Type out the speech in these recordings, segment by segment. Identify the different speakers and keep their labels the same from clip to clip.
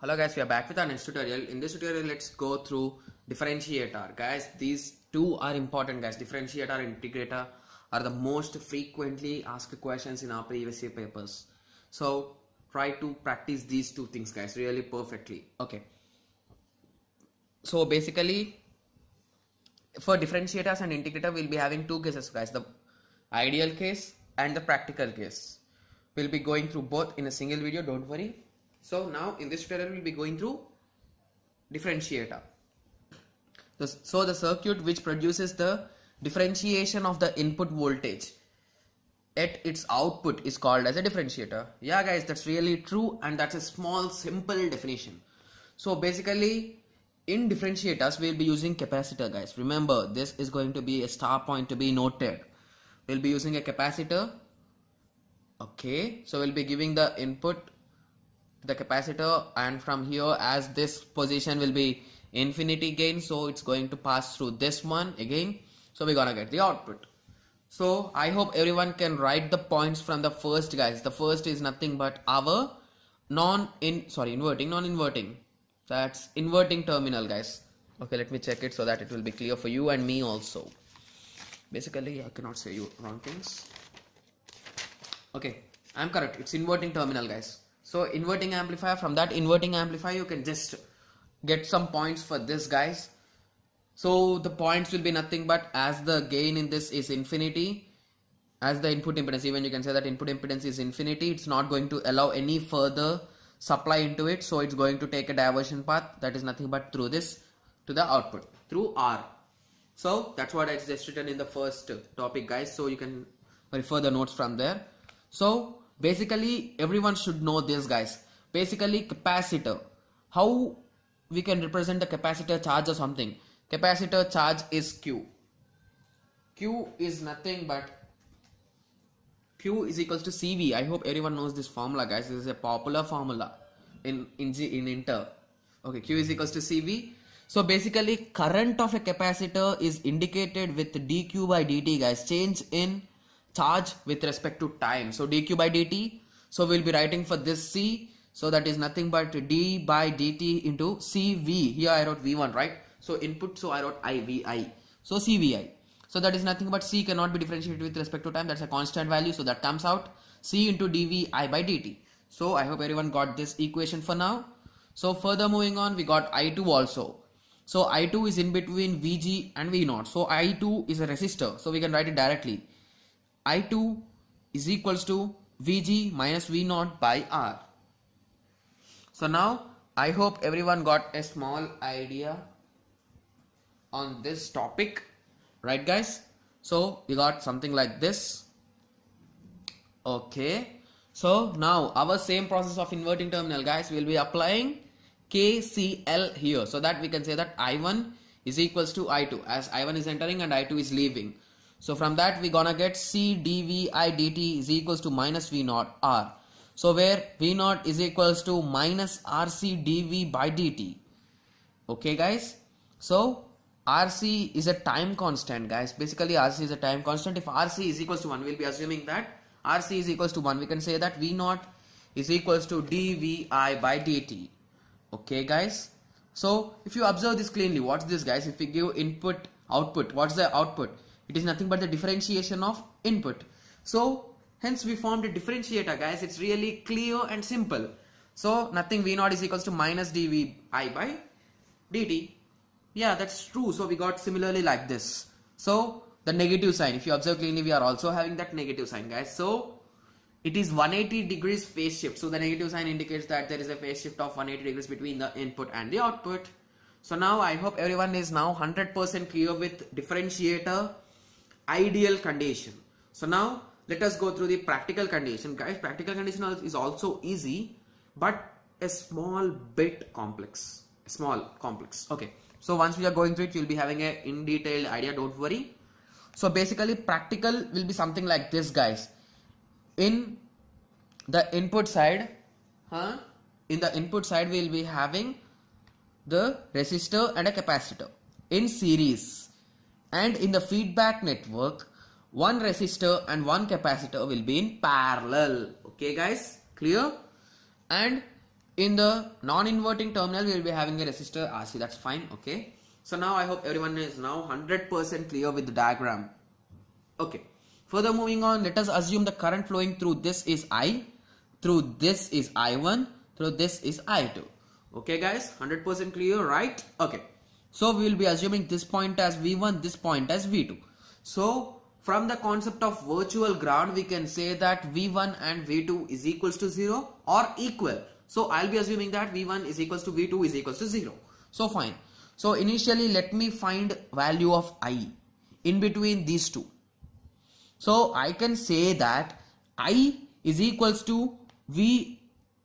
Speaker 1: Hello guys, we are back with our next tutorial. In this tutorial, let's go through differentiator. Guys, these two are important guys. Differentiator integrator are the most frequently asked questions in our previous year papers. So try to practice these two things guys really perfectly. Okay. So basically for differentiators and integrator, we'll be having two cases guys. The ideal case and the practical case. We'll be going through both in a single video, don't worry so now in this tutorial we'll be going through differentiator. So the circuit which produces the differentiation of the input voltage at its output is called as a differentiator. Yeah guys that's really true and that's a small simple definition. So basically in differentiators we'll be using capacitor guys. Remember this is going to be a star point to be noted. We'll be using a capacitor. Okay so we'll be giving the input the capacitor and from here as this position will be infinity gain so it's going to pass through this one again. So we're gonna get the output. So i hope everyone can write the points from the first guys. The first is nothing but our non in sorry inverting non inverting that's inverting terminal guys. Okay let me check it so that it will be clear for you and me also. Basically i cannot say you wrong things. Okay i'm correct. It's inverting terminal guys so inverting amplifier from that inverting amplifier you can just get some points for this guys. So the points will be nothing but as the gain in this is infinity as the input impedance even you can say that input impedance is infinity it's not going to allow any further supply into it so it's going to take a diversion path that is nothing but through this to the output through R. So that's what I just written in the first topic guys. So you can refer the notes from there. So basically everyone should know this guys. Basically capacitor. How we can represent the capacitor charge or something? Capacitor charge is q. Q is nothing but q is equals to cv i hope everyone knows this formula guys. This is a popular formula in in G, in inter. Okay q is equals to cv so basically current of a capacitor is indicated with dq by dt guys. Change in charge with respect to time. So dq by dt. So we'll be writing for this C. So that is nothing but d by dt into CV. Here I wrote V1, right? So input, so I wrote IVI. So CVI. So that is nothing but C cannot be differentiated with respect to time. That's a constant value. So that comes out C into dVi by dt. So I hope everyone got this equation for now. So further moving on, we got I2 also. So I2 is in between Vg and V0. So I2 is a resistor. So we can write it directly. I2 is equals to Vg minus V0 by R. So now I hope everyone got a small idea on this topic. Right guys? So we got something like this. Okay. So now our same process of inverting terminal guys will be applying KCL here. So that we can say that I1 is equals to I2 as I1 is entering and I2 is leaving so from that we gonna get C dV I dt is equals to minus V naught R. So where V naught is equals to minus RC dV by dt. Okay guys. So RC is a time constant guys. Basically RC is a time constant. If RC is equals to 1 we'll be assuming that RC is equals to 1. We can say that V naught is equals to dVi by dt. Okay guys. So if you observe this cleanly what's this guys if we give input output what's the output it is nothing but the differentiation of input. So hence we formed a differentiator guys. It's really clear and simple. So nothing V naught is equals to minus dV i by dt. Yeah, that's true. So we got similarly like this. So the negative sign, if you observe cleanly, we are also having that negative sign guys. So it is 180 degrees phase shift. So the negative sign indicates that there is a phase shift of 180 degrees between the input and the output. So now I hope everyone is now 100% clear with differentiator ideal condition. So now let us go through the practical condition. Guys, practical condition is also easy, but a small bit complex. Small complex. Okay. So once we are going through it, you'll be having a in detailed idea. Don't worry. So basically practical will be something like this guys. In the input side, huh? In the input side, we'll be having the resistor and a capacitor in series and in the feedback network one resistor and one capacitor will be in parallel. Okay guys? Clear? And in the non-inverting terminal we will be having a resistor RC that's fine okay? So now I hope everyone is now 100% clear with the diagram. Okay. Further moving on let us assume the current flowing through this is I through this is I1 through this is I2 okay guys? 100% clear right? Okay so we will be assuming this point as V1 this point as V2 so from the concept of virtual ground we can say that V1 and V2 is equals to 0 or equal so I'll be assuming that V1 is equals to V2 is equals to 0 so fine so initially let me find value of I in between these two so I can say that I is equals to V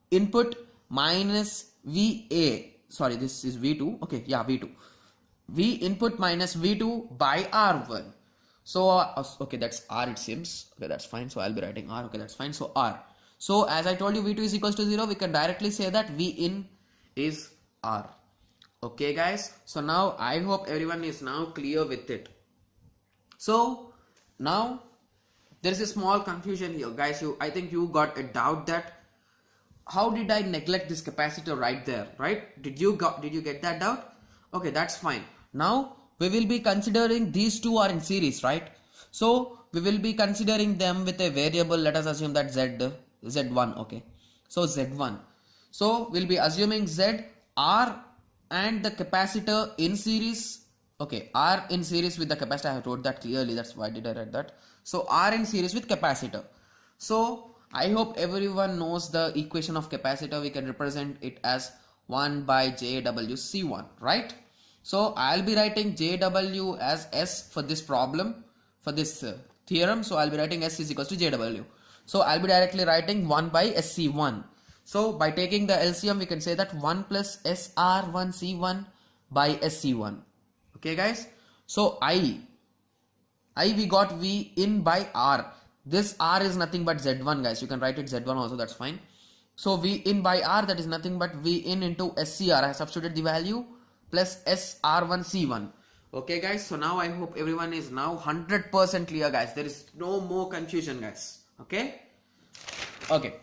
Speaker 1: input minus VA. Sorry, this is V2. Okay, yeah, V2. V input minus V2 by R1. So, uh, okay, that's R it seems. Okay, that's fine. So, I'll be writing R. Okay, that's fine. So, R. So, as I told you, V2 is equals to 0. We can directly say that V in is R. Okay, guys. So, now I hope everyone is now clear with it. So, now there is a small confusion here guys you i think you got a doubt that how did i neglect this capacitor right there right did you got did you get that doubt okay that's fine. Now we will be considering these two are in series right? So we will be considering them with a variable. Let us assume that z z1 okay. So z1 so we'll be assuming z r and the capacitor in series. Okay r in series with the capacitor. I have told that clearly. That's why did i write that. So r in series with capacitor. So i hope everyone knows the equation of capacitor. We can represent it as 1 by jwc1 right so i'll be writing jw as s for this problem for this uh, theorem. So i'll be writing s is equals to jw so i'll be directly writing 1 by sc1 so by taking the lcm we can say that 1 plus sr1c1 by sc1 okay guys? So i i we got v in by r. This r is nothing but z1 guys. You can write it z1 also that's fine. So v in by r that is nothing but v in into scr i substituted the value plus sr1c1 okay guys so now i hope everyone is now 100% clear guys. There is no more confusion guys. Okay? Okay.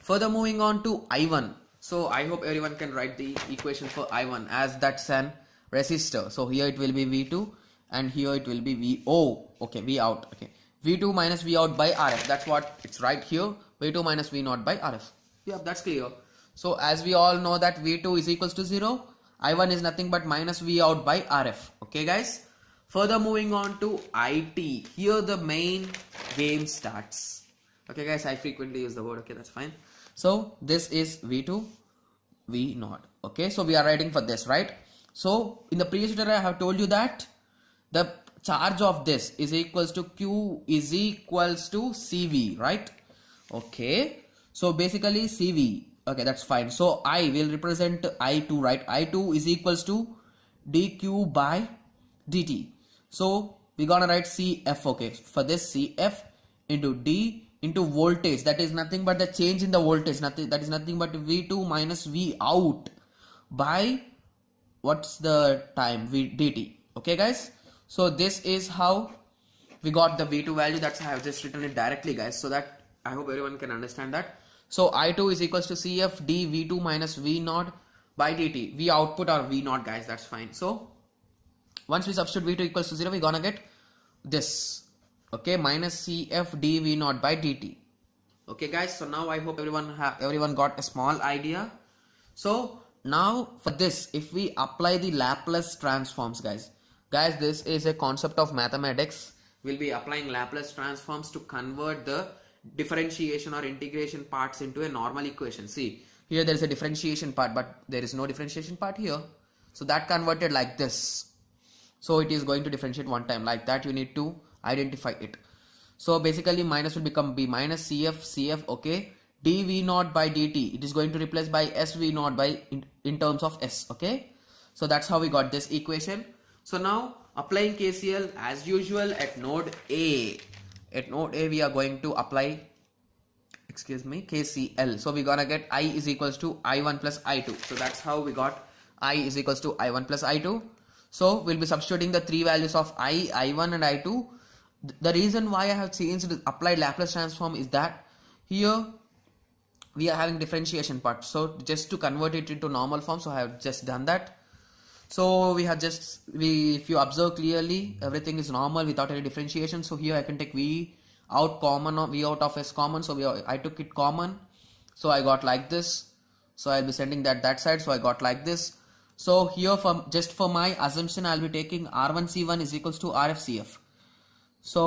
Speaker 1: Further moving on to i1 so i hope everyone can write the equation for i1 as that's an resistor. So here it will be v2 and here it will be vo okay v out. Okay. V2 minus v out by rf that's what it's right here. V2 minus v naught by rf yeah that's clear so as we all know that v2 is equals to 0 i1 is nothing but minus v out by rf okay guys? Further moving on to it here the main game starts. Okay guys? I frequently use the word. Okay that's fine. So this is v2 v naught okay so we are writing for this right? So in the previous tutorial I have told you that the charge of this is equals to Q is equals to CV, right? Okay. So basically CV. Okay, that's fine. So I will represent I2, right? I2 is equals to dq by dt. So we're gonna write CF, okay? For this CF into D into voltage. That is nothing but the change in the voltage. Nothing. That is nothing but V2 minus V out by what's the time v dt okay guys so this is how we got the v2 value that's I have just written it directly guys so that I hope everyone can understand that so i2 is equals to cf d v2 minus V0 by dt v output or V0 guys. That's fine. So once we substitute v2 equals to 0 we're gonna get this. Okay minus cf d V0 by dt okay guys. So now i hope everyone have everyone got a small idea. So now for this if we apply the Laplace transforms guys. Guys this is a concept of mathematics. We'll be applying Laplace transforms to convert the differentiation or integration parts into a normal equation. See here there is a differentiation part but there is no differentiation part here. So that converted like this. So it is going to differentiate one time. Like that you need to identify it. So basically minus will become b minus cf cf okay. Dv naught by dt it is going to replace by sv naught by in, in terms of s okay. So that's how we got this equation. So now applying kcl as usual at node a at node a we are going to apply excuse me kcl so we're gonna get i is equals to i1 plus i2 so that's how we got i is equals to i1 plus i2 so we'll be substituting the three values of i i1 and i2 the reason why i have changed applied laplace transform is that here we are having differentiation part. So just to convert it into normal form so I have just done that so we have just we if you observe clearly everything is normal without any differentiation. So here I can take V out common or V out of S common. So we, I took it common. So I got like this. So I'll be sending that that side. So I got like this. So here for just for my assumption I'll be taking R1C1 is equals to RFCF so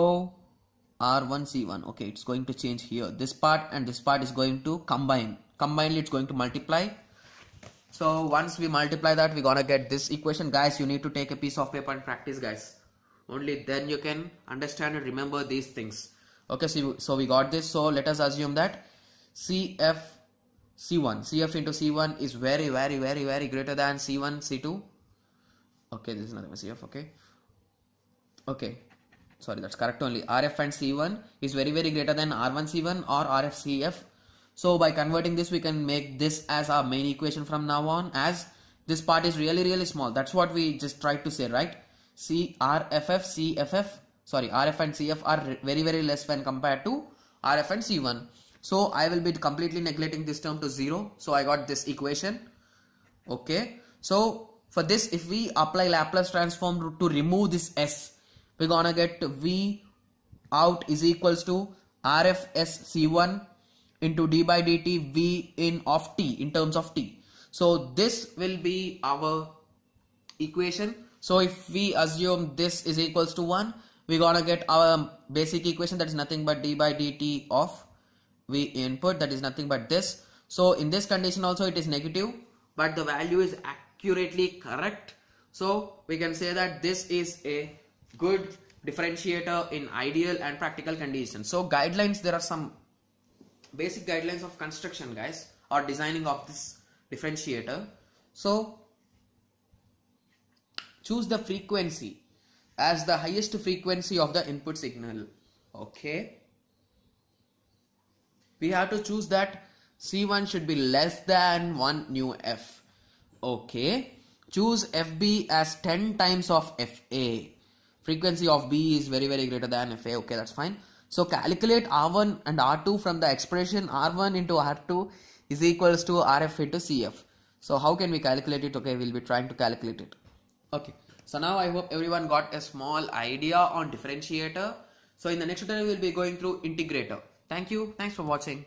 Speaker 1: R1C1 okay it's going to change here. This part and this part is going to combine. Combinedly it's going to multiply so once we multiply that we're gonna get this equation. Guys you need to take a piece of paper and practice guys. Only then you can understand and remember these things. Okay so, so we got this. So let us assume that cf c1 cf into c1 is very very very very greater than c1 c2 okay this is nothing but cf okay. Okay sorry that's correct only. Rf and c1 is very very greater than r1 c1 or rf cf so by converting this we can make this as our main equation from now on as this part is really really small. That's what we just tried to say right? C rff cff sorry rf and cf are very very less when compared to rf and c1 so i will be completely neglecting this term to zero. So i got this equation. Okay. So for this if we apply laplace transform to remove this s we're gonna get v out is equals to rfs c1 into d by dt v in of t in terms of t. So this will be our equation. So if we assume this is equals to 1 we're gonna get our basic equation that is nothing but d by dt of v input that is nothing but this. So in this condition also it is negative but the value is accurately correct. So we can say that this is a good differentiator in ideal and practical conditions so guidelines there are some basic guidelines of construction guys or designing of this differentiator. So choose the frequency as the highest frequency of the input signal. Okay. We have to choose that c1 should be less than 1 nu f. Okay. Choose fb as 10 times of fa frequency of b is very very greater than fa okay that's fine so calculate r1 and r2 from the expression r1 into r2 is equals to rf into cf so how can we calculate it? Okay we'll be trying to calculate it. Okay. So now i hope everyone got a small idea on differentiator. So in the next tutorial we'll be going through integrator. Thank you. Thanks for watching.